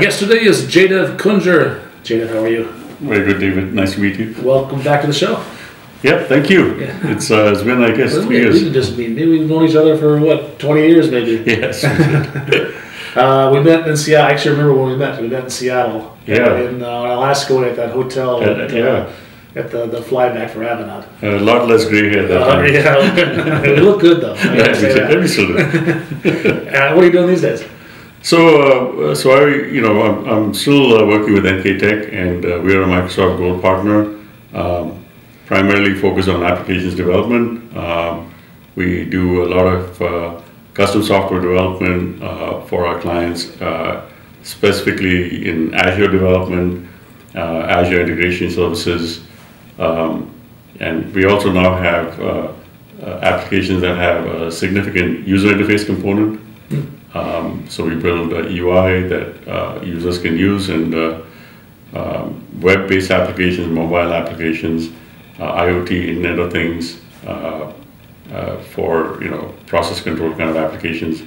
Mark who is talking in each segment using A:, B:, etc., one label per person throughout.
A: guest today is Jaidev Kunjur. Jaidev, how are you?
B: Very good, David. Nice to meet you.
A: Welcome back to the show.
B: Yep, thank you.
A: Yeah.
B: It's uh, it's been I guess
A: Well,
B: three
A: we,
B: years.
A: we just mean maybe we've known each other for what twenty years, maybe.
B: Yes.
A: Uh, we met in Seattle. I actually remember when we met. We met in Seattle.
B: Yeah.
A: In uh, Alaska, at that hotel.
B: Uh,
A: at, uh,
B: yeah.
A: At the the flyback for Avanade.
B: a lot less gray hair that
A: Uh,
B: time.
A: yeah, we look good though.
B: Yeah,
A: gotta
B: we should- we still.
A: Uh, what are you doing these days?
B: So, uh, so I, you know, I'm, I'm still uh, working with Enkay Tech, and uh, we are a Microsoft Gold partner, um, primarily focused on applications development. Um, we do a lot of uh, custom software development uh, for our clients, uh, specifically in Azure development, Azure integration services, um, and we also now have applications that have a significant user interface component. Um, so we build a UI that uh, users can use in uh, um, web-based applications, mobile applications, uh, IoT, Internet of Things, uh, uh, for you know process control kind of applications,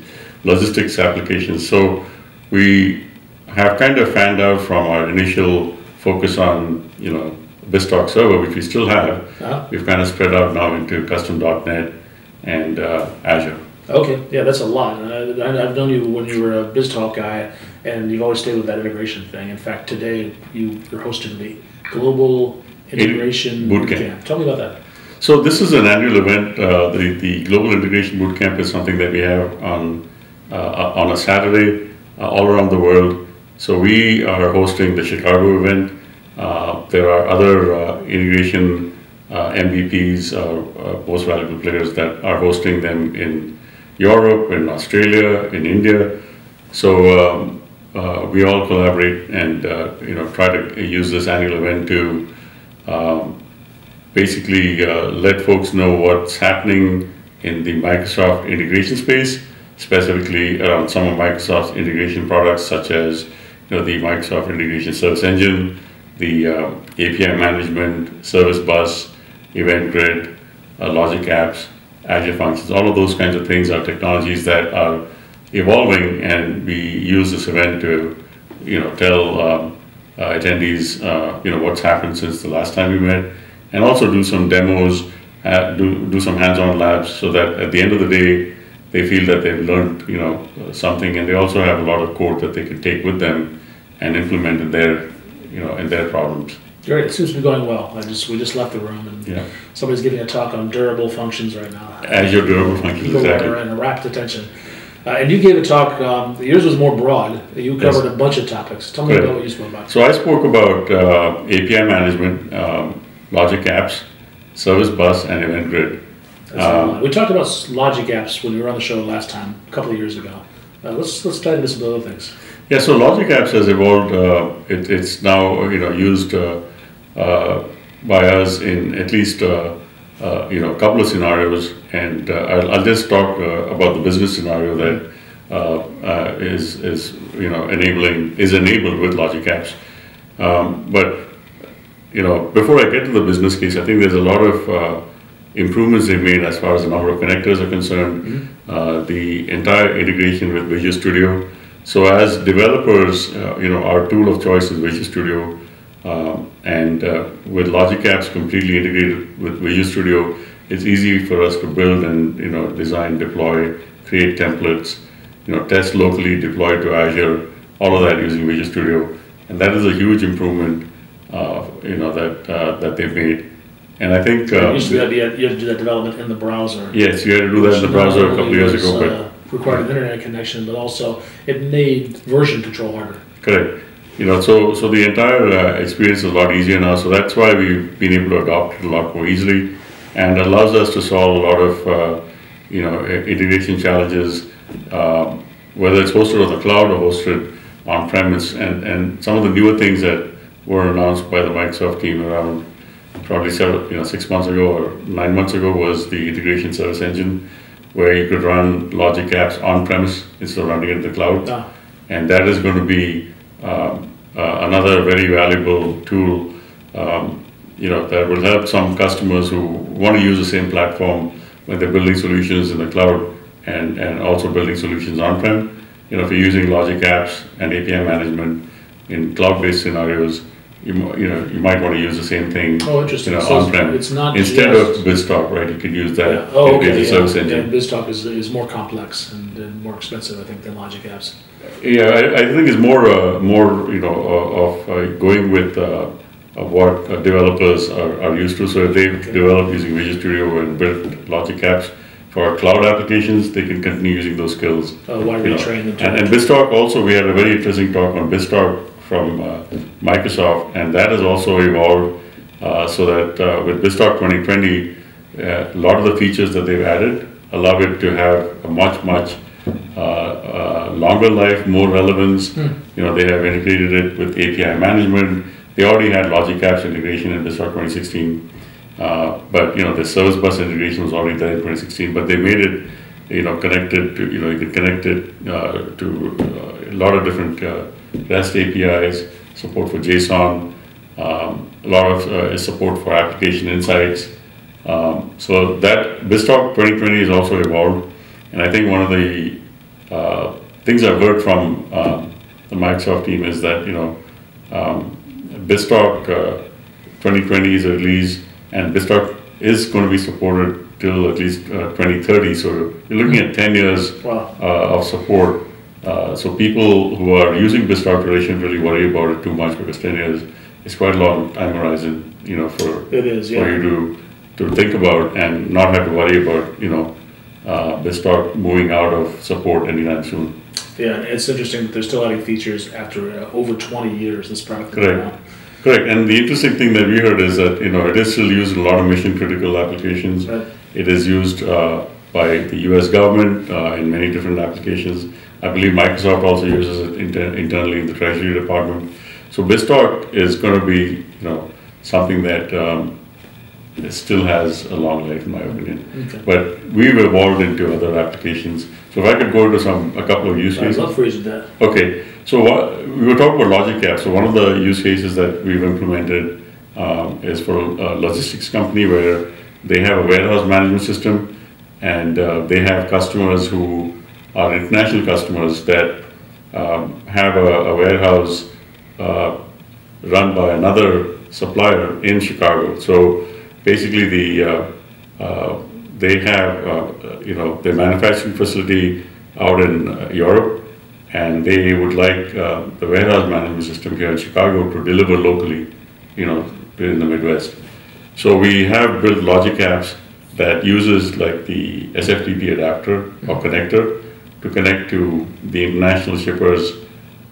B: logistics applications. So we have kind of fanned out from our initial focus on you know BizTalk server, which we still have.
A: Uh-huh.
B: We've kind of spread out now into custom.NET and uh, Azure.
A: Okay, yeah, that's a lot. And I, I've known you when you were a BizTalk guy, and you've always stayed with that integration thing. In fact, today you, you're hosting the Global Integration
B: Bootcamp.
A: Tell me about that.
B: So this is an annual event. Uh, the, the Global Integration Bootcamp is something that we have on uh, on a Saturday uh, all around the world. So we are hosting the Chicago event. Uh, there are other uh, integration uh, MVPs, uh, uh, most valuable players that are hosting them in Europe, in Australia, in India. So um, uh, we all collaborate and uh, you know try to use this annual event to um, basically uh, let folks know what's happening in the Microsoft integration space, specifically around some of Microsoft's integration products, such as you know, the Microsoft Integration Service Engine, the uh, API management, Service Bus, Event Grid, uh, Logic Apps, Azure Functions. All of those kinds of things are technologies that are evolving, and we use this event to you know tell um, uh, attendees uh, you know what's happened since the last time we met and also do some demos, uh, do, do some hands-on labs so that at the end of the day, they feel that they've learned, you know, something and they also have a lot of code that they can take with them and implement in their, you know, in their problems.
A: Great, it seems to be going well. I just we just left the room, and
B: Yeah.
A: somebody's giving a talk on durable functions right now.
B: Azure durable functions,
A: People
B: exactly.
A: are in rapt attention. Uh, and you gave a talk. Um, yours was more broad. You covered a bunch of topics. Tell me
B: Correct.
A: about what you spoke about.
B: So I spoke about uh, API management, um, logic apps, service bus, and event grid.
A: Lot. we talked about logic apps when we were on the show last time, a couple of years ago. Uh, let's let's dive into some other things.
B: Yeah, so Logic Apps has evolved. Uh, it, it's now you know used uh, by us in at least uh, uh, you know a couple of scenarios, and uh, I'll, I'll just talk uh, about the business scenario that uh, uh, is is you know enabling is enabled with Logic Apps. Um, but you know before I get to the business case, I think there's a lot of uh, improvements they've made as far as the number of connectors are concerned, uh, the entire integration with Visual Studio. So as developers, uh, you know, our tool of choice is Visual Studio, um, and uh, with Logic Apps completely integrated with Visual Studio, it's easy for us to build and you know design, deploy, create templates, you know, test locally, deploy to Azure, all of that using Visual Studio, and that is a huge improvement, uh, you know, that uh, that they've made. And I think
A: You
B: uh,
A: used to you had you had to do that development in the browser.
B: yes, you had to do that in the browser a couple of years ago, but
A: Uh, required an internet connection, but also it made version control harder.
B: Correct. You know, so so the entire uh, experience is a lot easier now. So that's why we've been able to adopt it a lot more easily, and allows us to solve a lot of uh, you know integration challenges, um, whether it's hosted on the cloud or hosted on premise. And and some of the newer things that were announced by the Microsoft team around probably several you know six months ago or nine months ago was the integration service engine, where you could run Logic apps on premise instead of running it in the cloud
A: Ah,
B: and that is going to be um, uh, another very valuable tool um, you know that will help some customers who want to use the same platform when they're building solutions in the cloud and, and also building solutions on-prem. You know, if you're using Logic Apps and API management in cloud-based scenarios, you, you know, you might want to use the same thing.
A: Oh, interesting.
B: You know,
A: So
B: on-prem.
A: it's not
B: Instead
A: just-
B: of BizTalk, right, you could use
A: Yeah.
B: that
A: Oh, okay. Yeah.
B: service
A: yeah.
B: engine.
A: BizTalk is, is more complex and, and more expensive, I think, than Logic Apps.
B: Yeah, I, I think it's more, uh, more, you know, uh, of uh, going with, uh, of what uh, developers are, are used to. So if they've
A: Okay.
B: developed using Visual Studio and build Logic Apps for cloud applications, they can continue using those skills.
A: Uh, why retrain them
B: And, and BizTalk also, we had a very interesting talk on BizTalk from uh, Microsoft, and that has also evolved uh, so that uh, with BizTalk 2020, uh, a lot of the features that they've added allow it to have a much, much uh, uh, longer life, more relevance. You know, they have integrated it with API management. They already had Logic Apps integration in BizTalk 2016. Uh, but you know the service bus integration was already there in 2016, but they made it you know connected to you know you could connect it uh, to uh, a lot of different uh, REST APIs, support for JSON, um, a lot of uh, support for application insights. Um, so that BizTalk 2020 is also evolved, and I think one of the uh, things I've heard from um, the Microsoft team is that you know um, BizTalk uh, 2020 is a release, and BizTalk is going to be supported till at least uh, 2030. So you're looking at 10 years
A: Wow.
B: uh, of support. Uh, so people who are using BizTalk shouldn't really worry about it too much because 10 years is quite a long time horizon, you know, for
A: It is,
B: for you to to think about and not have to worry about, you know, uh, BizTalk moving out of support anytime soon.
A: Yeah, it's interesting that they're still adding features after uh, over 20 years this product
B: Correct. Correct, and the interesting thing that we heard is that, you know, it is still used in a lot of mission critical applications.
A: Right.
B: It is used uh, by the US government uh, in many different applications. I believe Microsoft also uses it inter- internally in the Treasury Department. So BizTalk is going to be, you know, something that um, still has a long life, in my opinion.
A: Okay.
B: But we've evolved into other applications. So if I could go into some, a couple of use
A: I'd
B: cases.
A: love for you to that.
B: Okay, so what, we were talking about Logic Apps. So one of the use cases that we've implemented um, is for a logistics company where they have a warehouse management system and uh, they have customers who are international customers that um, have a, a warehouse uh, run by another supplier in Chicago. So basically, the uh, uh, they have uh, you know their manufacturing facility out in uh, Europe, and they would like uh, the warehouse management system here in Chicago to deliver locally, you know, in the Midwest. So we have built Logic Apps that uses like the SFTP adapter or connector to connect to the international shippers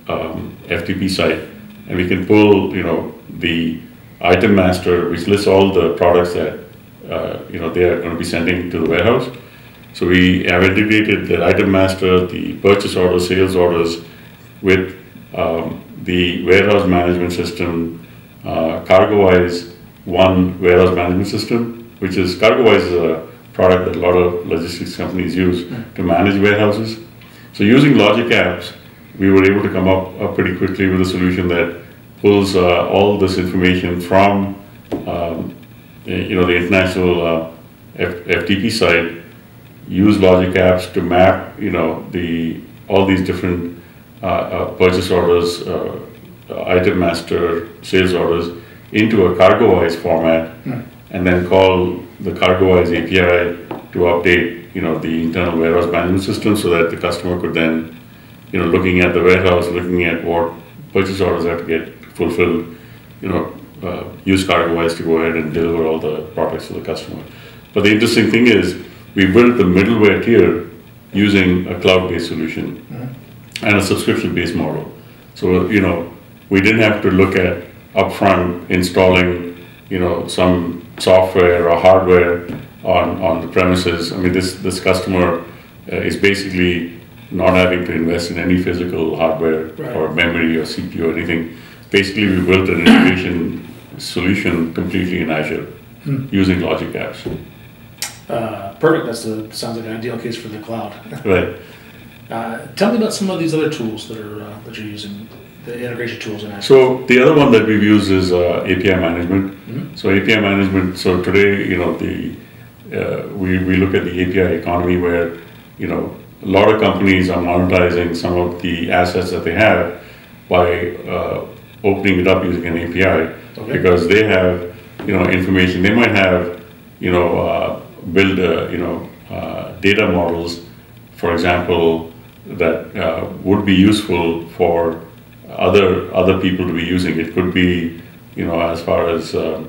B: um, FTP site, and we can pull, you know, the item master, which lists all the products that, uh, you know, they are going to be sending to the warehouse. So we have integrated the item master, the purchase order, sales orders with um, the warehouse management system, uh, CargoWise One warehouse management system, which is CargoWise is a product that a lot of logistics companies use to manage warehouses. So using Logic Apps, we were able to come up pretty quickly with a solution that pulls uh, all this information from um, you know the international uh, F- FTP site, use Logic Apps to map you know the all these different uh, uh, purchase orders, uh, item master, sales orders into a cargo-wise format, and then call the CargoWise API to update you know the internal warehouse management system so that the customer could then you know, looking at the warehouse, looking at what purchase orders have to get fulfilled, you know, uh, use CargoWise to go ahead and deliver all the products to the customer. But the interesting thing is, we built the middleware tier using a cloud-based solution and a subscription-based model. So, you know, we didn't have to look at upfront installing, you know, some software or hardware on, on the premises. I mean, this, this customer uh, is basically not having to invest in any physical hardware
A: Right.
B: or memory or CPU or anything. Basically, we built an integration solution completely in Azure using Logic Apps.
A: Uh, perfect. That's the sounds like an ideal case for the cloud.
B: Right.
A: Uh, tell me about some of these other tools that are uh, that you're using, the integration tools in Azure.
B: So the other one that we've used is uh, API management. So API management. So today, you know, the uh, we we look at the API economy where you know a lot of companies are monetizing some of the assets that they have by uh, opening it up using an API
A: Okay.
B: because they have, you know, information. They might have, you know, uh, build, uh, you know, uh, data models, for example, that uh, would be useful for other other people to be using. It could be, you know, as far as uh,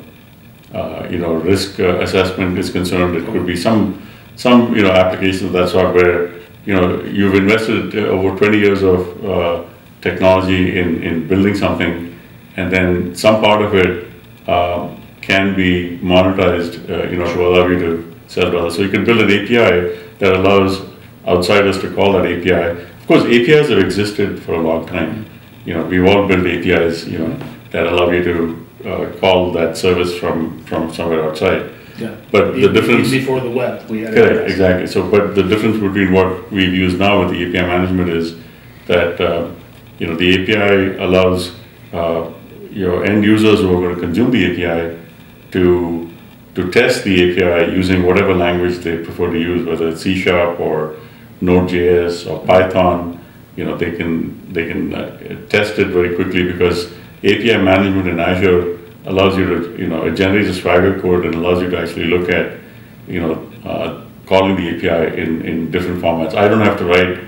B: uh, you know, risk uh, assessment is concerned. It could be some some you know applications of that sort where you know you've invested uh, over 20 years of uh, technology in in building something, and then some part of it um, can be monetized, uh, you know, to allow you to sell to others. So you can build an API that allows outsiders to call that API. Of course, APIs have existed for a long time. You know, we've all built APIs, you know, that allow you to uh, call that service from, from somewhere outside.
A: Yeah.
B: But the difference-
A: Before the web, we had.
B: Correct, exactly. So, but the difference between what we've used now with the API management is that, uh, you know, the API allows uh, your end users who are going to consume the API to, to test the API using whatever language they prefer to use, whether it's C Sharp or Node.js or Python. You know, they can, they can uh, test it very quickly because API management in Azure allows you to, you know, it generates a Swagger code and allows you to actually look at, you know, uh, calling the API in, in different formats. I don't have to write,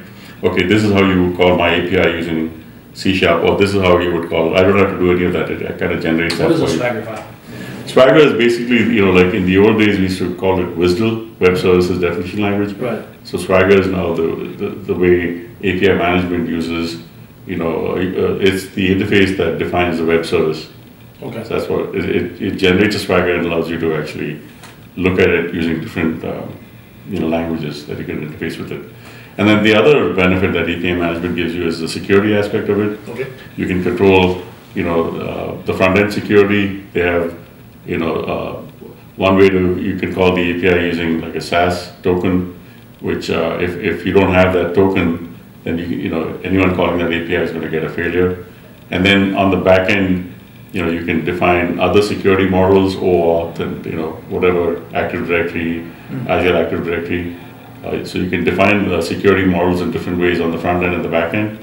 B: okay, this is how you would call my API using C Sharp, or this is how you would call it. I don't have to do any of that. It kind of generates that
A: What is a. Swagger file?
B: Swagger is basically, you know, like in the old days, we used to call it WSDL, Web Services Definition Language.
A: Right.
B: So Swagger is now the, the, the way API management uses, you know, uh, it's the interface that defines the web service.
A: Okay.
B: So that's what, it, it, it generates a Swagger and allows you to actually look at it using different, um, you know, languages that you can interface with it. And then the other benefit that API management gives you is the security aspect of it.
A: Okay.
B: You can control, you know, uh, the front end security. They have, you know, uh, one way to you can call the API using like a SAS token, which uh, if if you don't have that token, then you you know anyone calling that API is going to get a failure. And then on the back end, you know, you can define other security models or then you know whatever Active Directory, Azure Active Directory. Uh, so you can define the security models in different ways on the front end and the back end.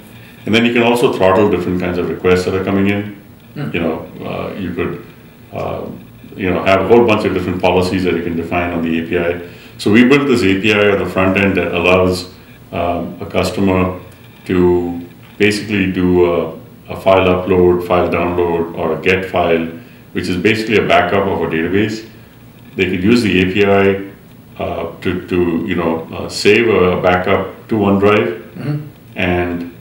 B: And then you can also throttle different kinds of requests that are coming in. You know, uh, you could, uh, you know, have a whole bunch of different policies that you can define on the API. So we built this API on the front end that allows um, a customer to basically do a, a file upload, file download, or a get file, which is basically a backup of a database. They could use the API uh, to, to, you know, uh, save a backup to OneDrive, and,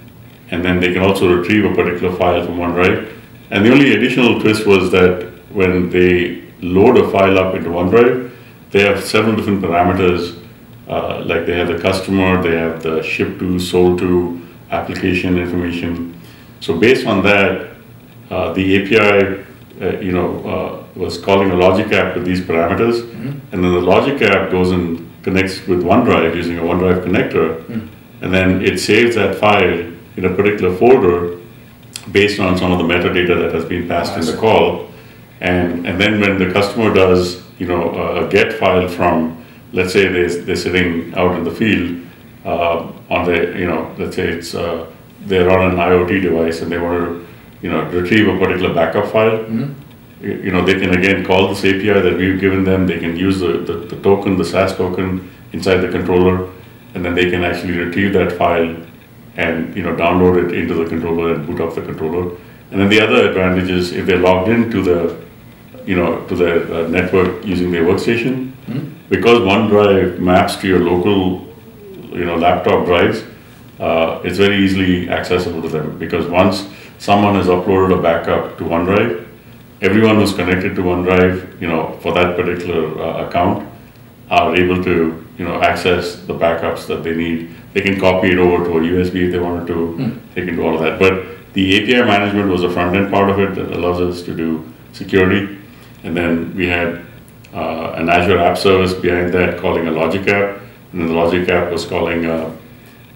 B: and then they can also retrieve a particular file from OneDrive. And the only additional twist was that when they load a file up into OneDrive, they have several different parameters, uh, like they have the customer, they have the ship to, sold to, application information. So based on that, uh, the API, uh, you know, uh, was calling a logic app with these parameters, and then the logic app goes and connects with OneDrive using a OneDrive connector, and then it saves that file in a particular folder based on some of the metadata that has been passed in the call. And, and then when the customer does, you know, a, a get file from, let's say they're, they're sitting out in the field, uh, on the, you know, let's say it's, uh, they're on an IoT device and they want to, you know, retrieve a particular backup file. You you know, they can again call this API that we've given them, they can use the, the, the token, the SAS token inside the controller, and then they can actually retrieve that file and, you know, download it into the controller and boot up the controller. And then the other advantage is if they're logged into the, you know, to their uh, network using their workstation, because OneDrive maps to your local, you know, laptop drives, uh, it's very easily accessible to them because once someone has uploaded a backup to OneDrive, everyone who's connected to OneDrive, you know, for that particular uh, account, are able to, you know, access the backups that they need. They can copy it over to a USB if they wanted to. They can do all of that. But the API management was the front end part of it that allows us to do security. And then we had uh, an Azure App Service behind that calling a Logic App, and then the Logic App was calling, uh,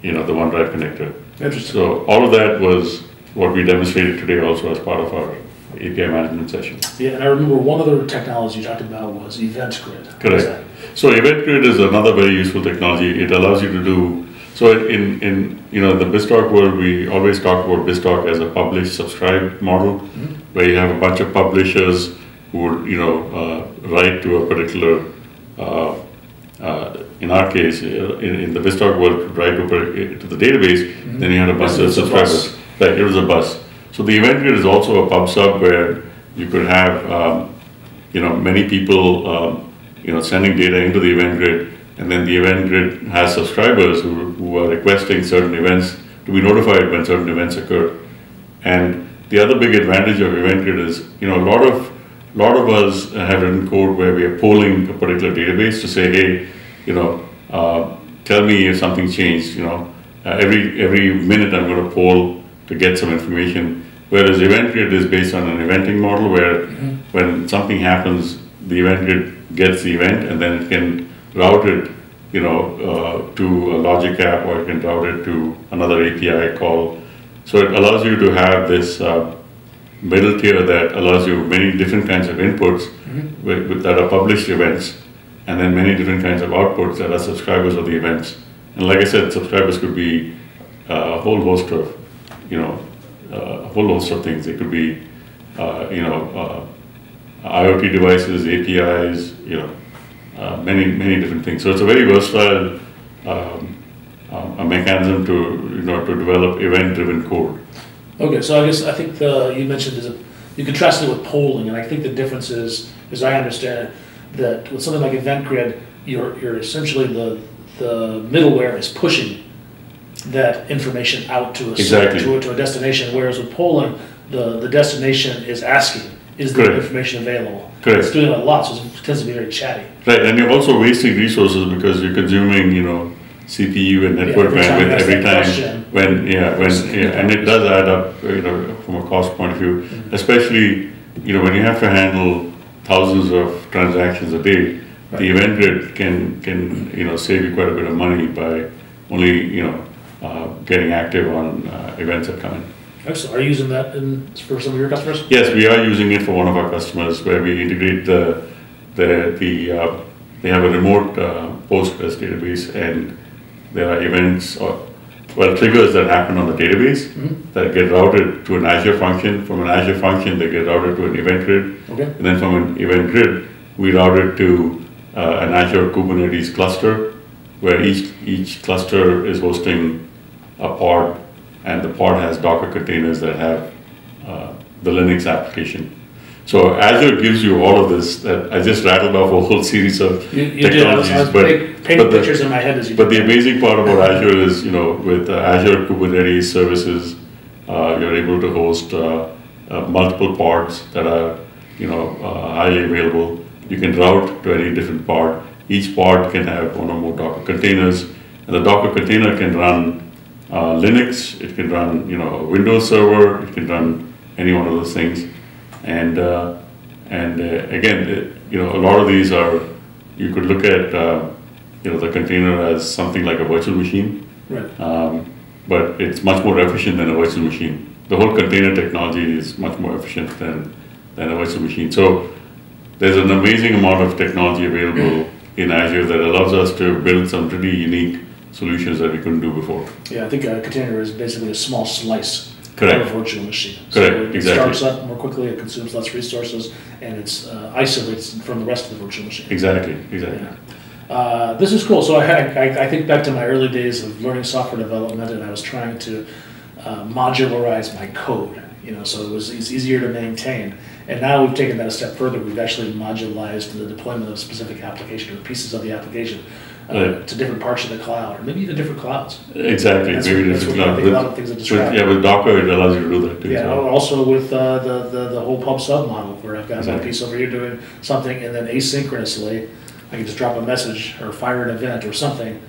B: you know, the OneDrive connector.
A: Interesting.
B: So all of that was what we demonstrated today also as part of our API management session.
A: Yeah, and I remember one other technology you talked about was Event Grid.
B: Correct. So Event Grid is another very useful technology. It allows you to do So in, in, you know, the BizTalk world, we always talk about BizTalk as a publish subscribe model, where you have a bunch of publishers would, you know, uh, write to a particular, uh, uh, in our case, in, in the BizTalk world, write to, to the database, then you had a
A: Yes,
B: of
A: bus.
B: subscribers. Right, it was a bus. So the event grid is also a pub sub where you could have, um, you know, many people, um, you know, sending data into the event grid, and then the event grid has subscribers who, who are requesting certain events to be notified when certain events occur. And the other big advantage of event grid is, you know, a lot of, lot of us have written code where we are polling a particular database to say, hey, you know, uh, tell me if something changed, you know. Uh, every, every minute I'm gonna poll to get some information. Whereas event grid is based on an eventing model where when something happens, the event grid gets the event and then it can route it, you know, uh, to a logic app or it can route it to another API call. So it allows you to have this uh, middle tier that allows you many different kinds of inputs with, with, that are published events, and then many different kinds of outputs that are subscribers of the events. And like I said, subscribers could be uh, a whole host of, you know, uh, a whole host of things. It could be, uh, you know, uh, IoT devices, APIs, you know, uh, many many different things. So it's a very versatile um, um, a mechanism to you know to develop event-driven code.
A: Okay, so I guess, I think the, you mentioned is, a- you contrasted it with polling, and I think the difference is, as I understand it, that with something like Event Grid, you're, you're essentially the, the middleware is pushing that information out to a,
B: Exactly.
A: to a, to a destination, whereas with polling, the, the destination is asking, is the
B: Correct.
A: information available?
B: Correct.
A: It's doing a lot, so it tends to be very chatty.
B: Right, and you're also wasting resources because you're consuming, you know, CPU and network
A: every time
B: bandwidth every time. When, yeah, when, yeah, and it does add up, you know, from a cost point of view.
A: Mm-hmm.
B: Especially, you know, when you have to handle thousands of transactions a day,
A: Right.
B: the event grid can, can, you know, save you quite a bit of money by only, you know, uh, getting active on uh, events that come in.
A: Excellent, are you using that in, for some of your customers?
B: Yes, we are using it for one of our customers where we integrate the, the, the, uh, they have a remote uh, Postgres database and there are events or, well, triggers that happen on the database that get routed to an Azure function. From an Azure function, they get routed to an event grid.
A: Okay.
B: And then from an event grid, we route it to uh, an Azure Kubernetes cluster where each, each cluster is hosting a pod and the pod has Docker containers that have uh, the Linux application. So Azure gives you all of this that I just rattled off a whole series of
A: You, you did, I was, I was
B: technologies, but,
A: painting
B: but the-
A: pictures in my head as you.
B: but the amazing part about Azure is, you know, with uh, Azure Kubernetes services, uh, you're able to host uh, uh, multiple pods that are, you know, uh, highly available. You can route to any different pod. Each pod can have one or more Docker containers, and the Docker container can run uh, Linux. It can run, you know, a Windows server. It can run any one of those things. And uh, and uh, again, it, you know, a lot of these are. You could look at, uh, you know, the container as something like a virtual machine,
A: Right,
B: um, but it's much more efficient than a virtual machine. The whole container technology is much more efficient than than a virtual machine. So there's an amazing amount of technology available in Azure that allows us to build some pretty unique solutions that we couldn't do before.
A: yeah, I think a container is basically a small slice
B: Correct.
A: virtual machine.
B: Correct,
A: So it
B: exactly.
A: starts up more quickly, it consumes less resources, and it's uh, isolates from the rest of the virtual machine.
B: Exactly, exactly.
A: Yeah. Uh, this is cool. So I, had, I, I think back to my early days of learning software development, and I was trying to uh, modularize my code. You know, so it was it's easier to maintain. And now we've taken that a step further. We've actually modularized the deployment of a specific application or pieces of the application uh, to different parts of the cloud, or maybe even different clouds.
B: Exactly.
A: That's
B: Maybe
A: what-
B: different
A: what
B: cloud.
A: think a lot
B: With-
A: of things are
B: with- Yeah, with Docker, it allows you to do that too.
A: Yeah,
B: so.
A: also with uh, the, the, the whole pub sub model, where I've got my
B: Exactly.
A: piece over here doing something, and then asynchronously, I can just drop a message or fire an event or something,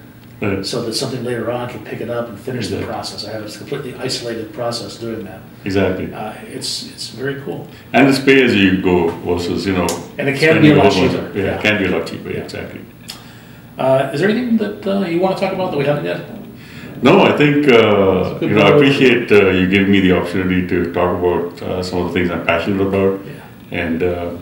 B: Right.
A: so that something later on can pick it up and finish the process. I have a completely isolated process doing that.
B: Exactly.
A: Uh, it's, it's very cool.
B: And it's pay as you go versus, you know.
A: And it can be a lot cheaper,
B: Yeah,
A: yeah.
B: it can be a lot cheaper,
A: Yeah.
B: exactly.
A: Uh, is there anything that uh, you want to talk about that we haven't yet?
B: No, I think, uh, you know, I appreciate uh, you giving me the opportunity to talk about uh, some of the things I'm passionate about.
A: Yeah.
B: And, uh,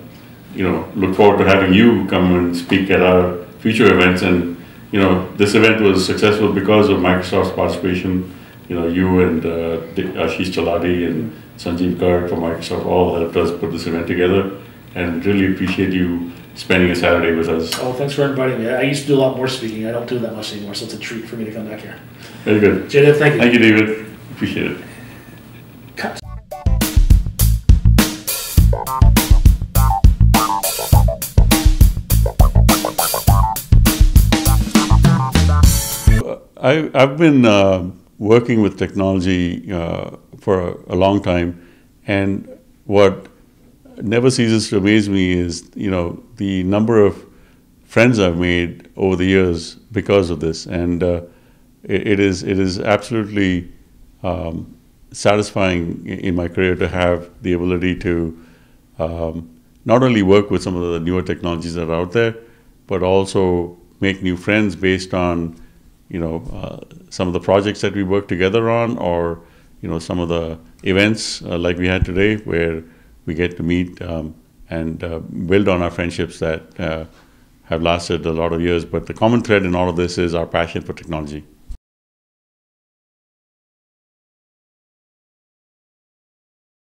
B: you know, look forward to having you come and speak at our future events. And, you know, this event was successful because of Microsoft's participation. You know, you and uh, Ashish Talati and Sanjeev Garg from Microsoft all helped us put this event together, and really appreciate you spending a Saturday with us.
A: Oh, thanks for inviting me. I used to do a lot more speaking. I don't do that much anymore, so it's a treat for me to come back here.
B: Very good.
A: Jaidev, thank you.
B: Thank you, David. Appreciate it.
A: Cut.
B: I, I've been uh, working with technology uh, for a, a, long time, and what never ceases to amaze me is, you know, the number of friends I've made over the years because of this, and uh, it, it is it is absolutely um, satisfying in my career to have the ability to um, not only work with some of the newer technologies that are out there, but also make new friends based on you know, uh, some of the projects that we work together on, or you know, some of the events uh, like we had today, where we get to meet um, and uh, build on our friendships that uh, have lasted a lot of years. But the common thread in all of this is our passion for technology.